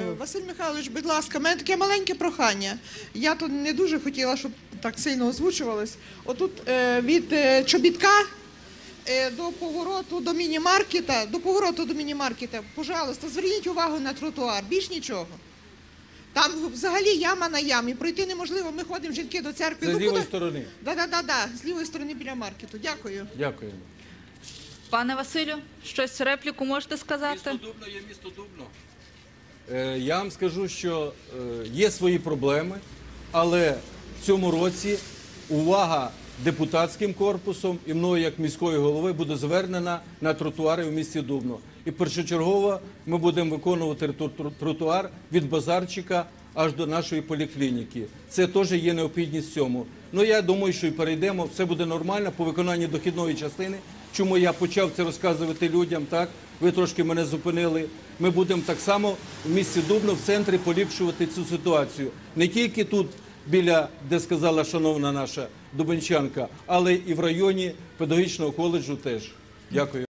Е, Василь Михайлович, будь ласка, в мене таке маленьке прохання. Я тут не дуже хотіла, щоб так сильно озвучувалось. Отут е, від е, чобітка е, до повороту до міні-маркета, до повороту до міні-маркета, пожалуйста, зверніть увагу на тротуар, більш нічого. Там взагалі яма на ямі, пройти неможливо. Ми ходимо жінки до церкви. Це з Ну, лівої куди? сторони. Да, да, да, да, з лівої сторони біля маркету. Дякую. Дякуємо. Пане Василю, щось репліку можете сказати? Місто Дубно є місто Дубно. Е, я вам скажу, що е, є свої проблеми, але в цьому році увага депутатським корпусом і мною як міської голови буде звернена на тротуари в місті Дубно. І першочергово ми будемо виконувати тротуар від базарчика аж до нашої поліклініки. Це теж є необхідність цьому. Ну я думаю, що і перейдемо, все буде нормально по виконанні дохідної частини. Чому я почав це розказувати людям? Так ви трошки мене зупинили. Ми будемо так само в місті Дубно в центрі поліпшувати цю ситуацію. Не тільки тут, біля де сказала шановна наша Дубенчанка, але і в районі педагогічного коледжу теж. Дякую.